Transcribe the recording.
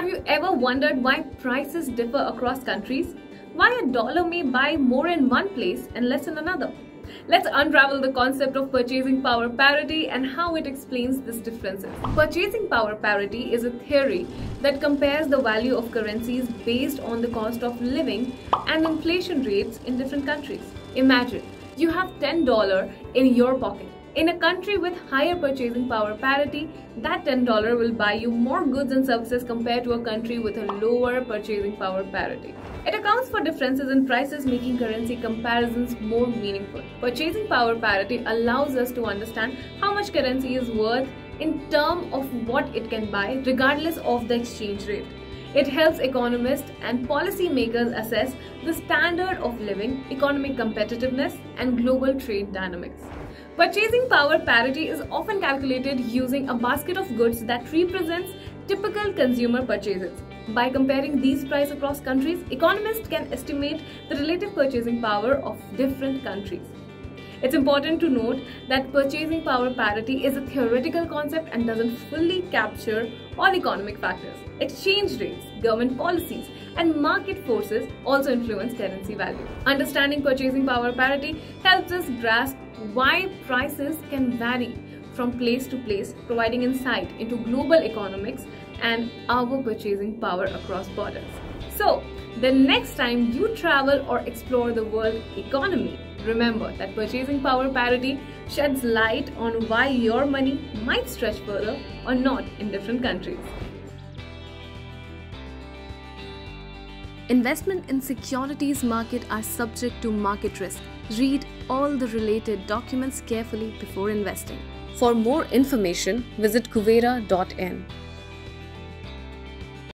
Have you ever wondered why prices differ across countries? Why a dollar may buy more in one place and less in another? Let's unravel the concept of purchasing power parity and how it explains these differences. Purchasing power parity is a theory that compares the value of currencies based on the cost of living and inflation rates in different countries. Imagine you have $10 in your pocket in a country with higher purchasing power parity, that $10 will buy you more goods and services compared to a country with a lower purchasing power parity. It accounts for differences in prices, making currency comparisons more meaningful. Purchasing power parity allows us to understand how much currency is worth in terms of what it can buy, regardless of the exchange rate. It helps economists and policymakers assess the standard of living, economic competitiveness, and global trade dynamics. Purchasing power parity is often calculated using a basket of goods that represents typical consumer purchases. By comparing these prices across countries, economists can estimate the relative purchasing power of different countries. It's important to note that purchasing power parity is a theoretical concept and doesn't fully capture all economic factors. Exchange rates, government policies, and market forces also influence currency value. Understanding purchasing power parity helps us grasp why prices can vary from place to place, providing insight into global economics and our purchasing power across borders. So, the next time you travel or explore the world economy, remember that purchasing power parity sheds light on why your money might stretch further or not in different countries. Investment in securities market are subject to market risk. Read all the related documents carefully before investing. For more information, visit kuvera.in.